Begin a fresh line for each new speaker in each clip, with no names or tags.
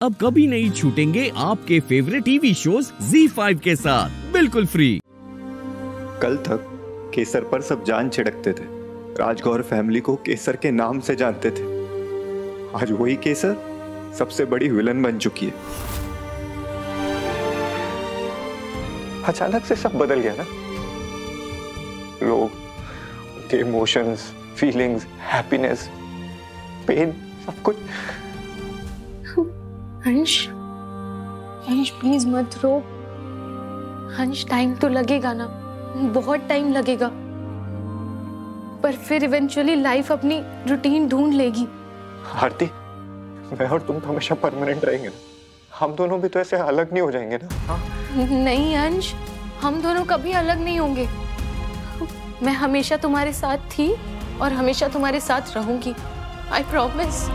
अब कभी नहीं छूटेंगे आपके फेवरेट टीवी शोज़ Z5 के साथ, बिल्कुल फ्री
कल तक केसर पर सब जान छिड़कते थे। राजगौर फैमिली को केसर के नाम से जानते थे। आज वही केसर सबसे बड़ी विलन बन चुकी है। अचानक से सब बदल गया ना? लोग उनके इमोशंस फीलिंग्स हैप्पीनेस पेन सब कुछ
अंश? अंश प्लीज़ मत रो। अंश टाइम तो लगेगा ना। बहुत टाइम लगेगा। पर फिर इवेंचुअली लाइफ अपनी रूटीन ढूंढ लेगी।
आरती मैं और तुम तो हमेशा परमानेंट रहेंगे ना। हम दोनों भी तो ऐसे अलग नहीं हो जाएँगे ना। हाँ?
नहीं अंश हम दोनों कभी अलग नहीं होंगे। मैं हमेशा तुम्हारे साथ थी और हमेशा तुम्हारे साथ रहूँगी। आई प्रॉमिस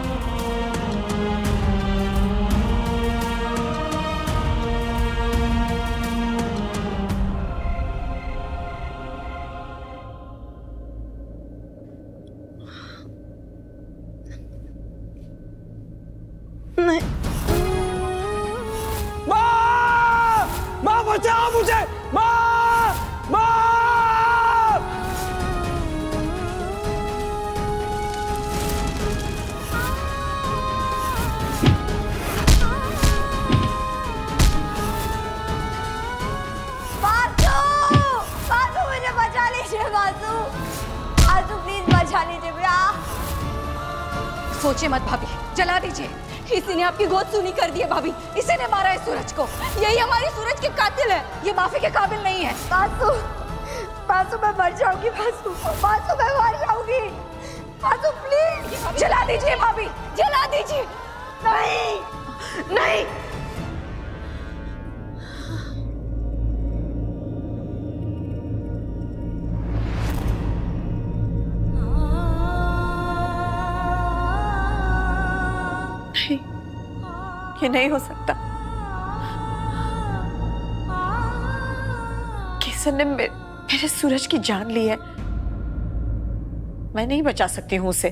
सोचे मत भाभी जला दीजिए। इसी ने आपकी गोद सुनी कर दी है भाभी इसी ने मारा है सूरज को। यही हमारी सूरज के कातिल है ये माफ़ी के काबिल नहीं है।
बासु बासु मैं मर जाऊँगी बासु बासु मैं मर जाऊँगी। बासु प्लीज़
जला दीजिए भाभी जला दीजिए।
नहीं
नहीं।
ये नहीं हो सकता। केसर ने मे, मेरे सूरज की जान ली है। मैं नहीं बचा सकती हूँ उसे।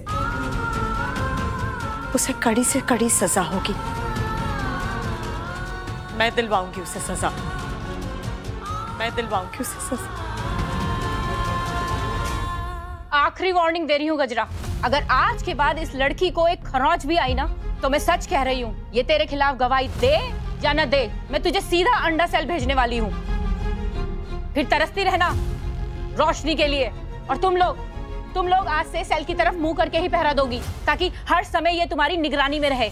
उसे कड़ी से कड़ी सजा होगी। मैं दिलवाऊँगी उसे सजा। मैं दिलवाऊँगी उसे सजा।
आखिरी वार्निंग दे रही हूँ गजरा। अगर आज के बाद इस लड़की को एक खरौच भी आई ना तो मैं सच कह रही हूँ, ये तेरे खिलाफ गवाही दे या न दे, मैं तुझे सीधा अंडा सेल भेजने वाली हूँ। फिर तरसती रहना रोशनी के लिए, और तुम लोग तुम लोग आज से सेल की तरफ़ मुँह करके ही पहरा दोगी, ताकि हर समय ये तुम्हारी निगरानी में रहे।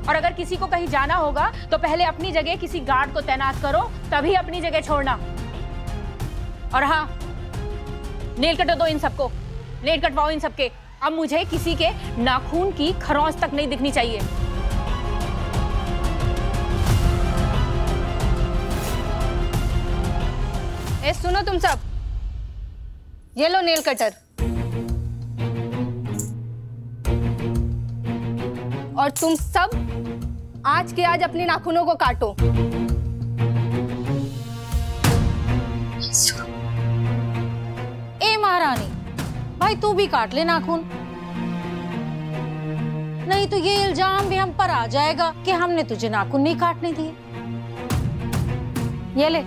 और अगर किसी को कहीं जाना होगा तो पहले अपनी जगह किसी गार्ड को तैनात करो, तभी अपनी जगह छोड़ना। और हाँ नील कटो दो इन सबको। नेल कटवाओ इन सबके। अब मुझे किसी के नाखून की खरोंच तक नहीं दिखनी चाहिए। ए, सुनो तुम सब। ये लो नेल कटर और तुम सब आज के आज अपने नाखूनों को काटो।
भाई, तू भी काट ले नाखून नहीं तो ये इल्ज़ाम भी हम पर आ जाएगा कि हमने तुझे नाखून नहीं काटने दिए। ये ले।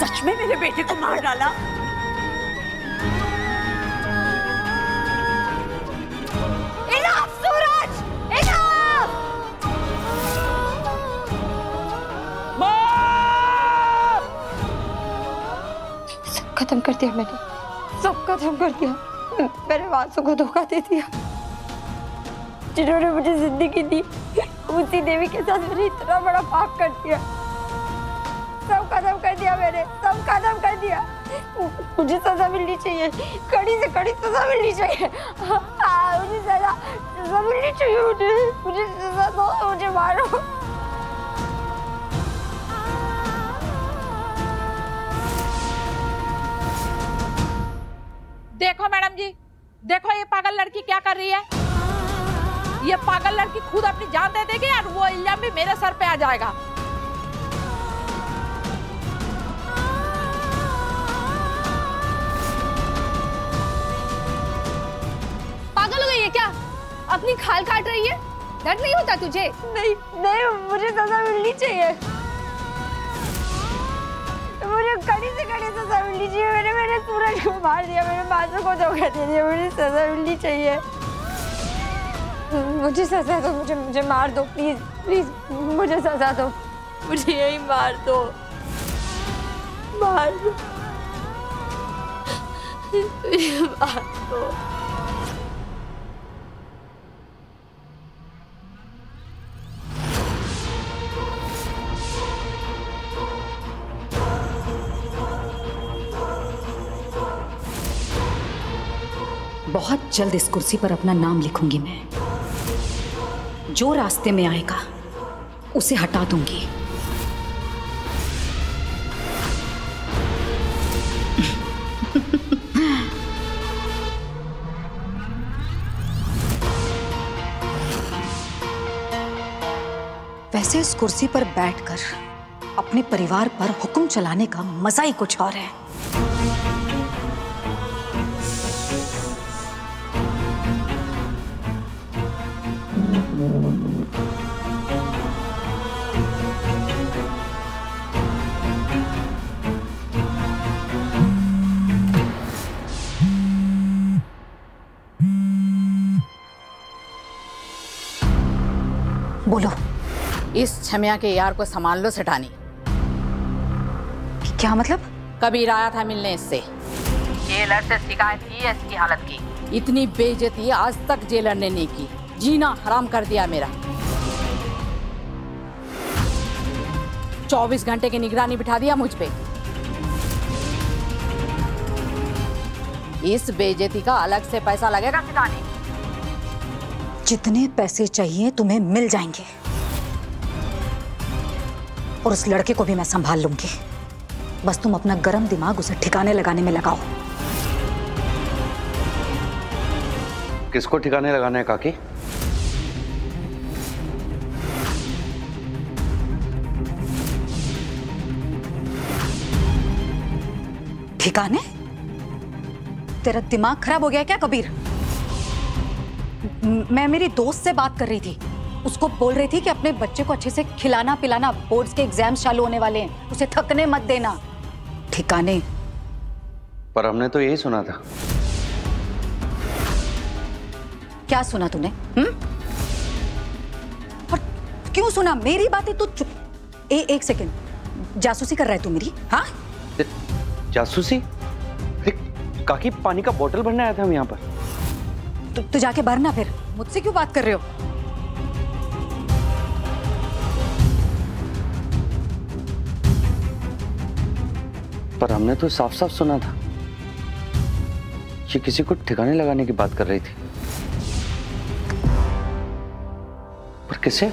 सच में मेरे बेटे को मार डाला?
खत्म कर दिया मैंने। सब खत्म कर दिया। मैंने वासु को धोखा दे दिया। जिन्होंने मुझे ज़िंदगी दी उसी देवी के साथ मैंने इतना बड़ा पाप कर दिया। सब खत्म कर दिया मैंने सब खत्म कर दिया। मुझे सजा मिलनी चाहिए कड़ी से कड़ी सजा मिलनी चाहिए। हाँ, मुझे सजा सजा मिलनी चाहिए मुझे। मुझे सजा दो मुझे मारो।
देखो मैडम जी देखो ये पागल लड़की क्या कर रही है?
ये पागल लड़की खुद अपनी जान दे देगी और वो इल्ज़ाम भी मेरे सर पे आ जाएगा।
पागल हो गई है क्या? अपनी खाल काट रही है? डर नहीं होता तुझे?
नहीं नहीं मुझे सजा मिलनी चाहिए। मुझे कड़ी से कड़ी सजा मिलनी चाहिए। मैंने मेरे सूरज को मार दिया मेरे बाजू को धोखा दे दिया मुझे सजा मिलनी चाहिए। मुझे सजा दो, मुझे मुझे मार दो प्लीज़ प्लीज़ मुझे सजा दो। मुझे यही मार दो मार दो मार दो।
बहुत जल्द इस कुर्सी पर अपना नाम लिखूँगी मैं। जो रास्ते में आएगा, उसे हटा दूँगी। वैसे इस कुर्सी पर बैठकर अपने परिवार पर हुक्म चलाने का मज़ा ही कुछ और है। बोलो।
इस छमिया के यार को संभाल लो सेठानी।
क्या मतलब?
कबीर आया था मिलने इससे। जेलर से शिकायत की इसकी हालत की। इतनी बेइज्जती आज तक जेलर ने नहीं की। जीना हराम कर दिया मेरा। चौबीस घंटे की निगरानी बिठा दिया मुझ पे। इस बेजेती का अलग से पैसा लगेगा सिटानी
जितने पैसे चाहिए तुम्हें मिल जाएँगे। और उस लड़के को भी मैं संभाल लूँगी। बस तुम अपना गरम दिमाग उसे ठिकाने लगाने में लगाओ।
किसको ठिकाने लगाने है काकी?
ठिकाने? तेरा दिमाग खराब हो गया क्या कबीर? मैं मेरी दोस्त से बात कर रही थी। उसको बोल रही थी कि अपने बच्चे को अच्छे से खिलाना पिलाना बोर्ड्स के एग्ज़ाम्स चालू होने वाले हैं। उसे थकने मत देना। ठिकाने?
पर हमने तो यही सुना था।
क्या सुना तूने? हम्म? और क्यों सुना? मेरी बातें तू चुप ए, एक सेकंड। जासूसी कर रहा है तू मेरी? हाँ?
जासूसी? काकी पानी का बोतल भरने आया था हम यहाँ पर।
तू तू जाके भरना फिर। मुझसे क्यों बात कर रहे हो?
पर हमने तो साफ़ साफ़ सुना था ये किसी को ठिकाने लगाने की बात कर रही थी। पर किसे?